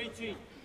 18.